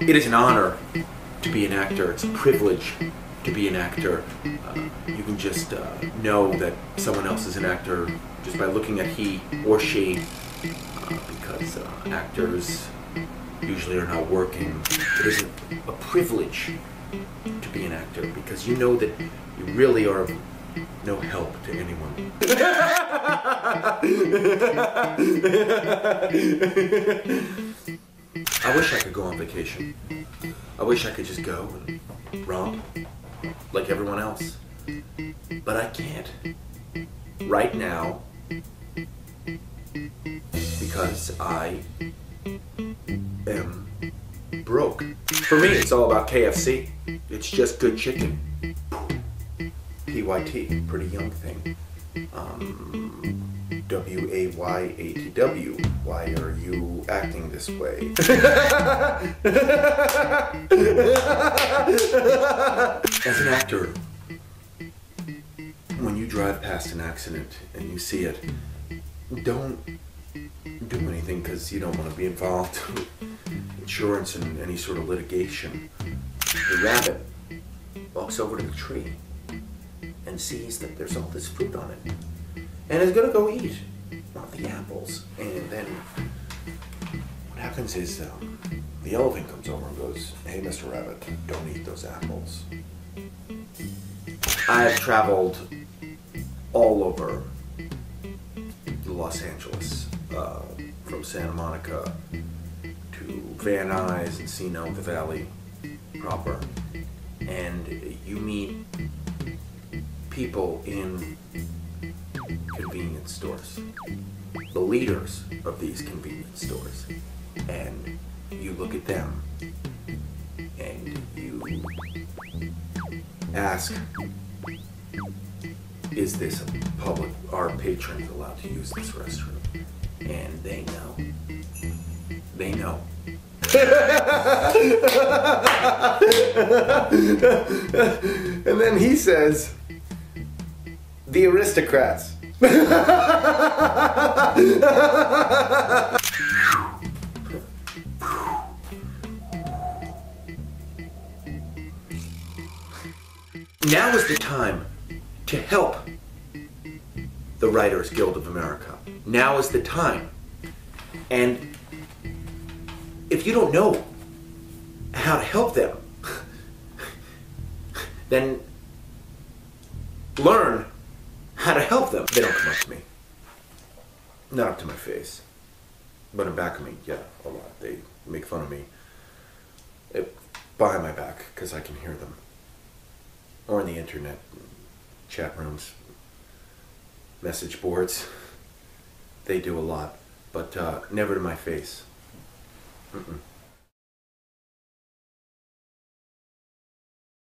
It is an honor to be an actor. It's a privilege to be an actor. Uh, you can just uh, know that someone else is an actor just by looking at he or she, uh, because uh, actors usually are not working. It is a, a privilege to be an actor because you know that you really are no help to anyone. I wish I could go on vacation. I wish I could just go and romp like everyone else. But I can't. Right now. Because I am broke. For me, it's all about KFC. It's just good chicken. PYT, pretty young thing. Um, W A Y A T W. Why are you acting this way? As an actor, when you drive past an accident and you see it, don't do anything because you don't want to be involved with insurance and any sort of litigation. The rabbit walks over to the tree and sees that there's all this fruit on it and is gonna go eat of the apples. And then what happens is um, the elephant comes over and goes, "Hey, Mr. Rabbit, don't eat those apples." I've traveled all over Los Angeles, uh, from Santa Monica to Van Nuys, Encino, the Valley proper, and you meet people in convenience stores, the leaders of these convenience stores, and you look at them and you ask, is this public, are patrons allowed to use this restroom? And they know. They know. and then he says, the aristocrats. now is the time to help the Writers Guild of America. Now is the time. And if you don't know how to help them, then learn how to help them. They don't come up to me. Not up to my face. But in back of me, yeah, a lot. They make fun of me. It, behind my back, because I can hear them. Or on the internet, chat rooms, message boards. They do a lot. But uh, never to my face.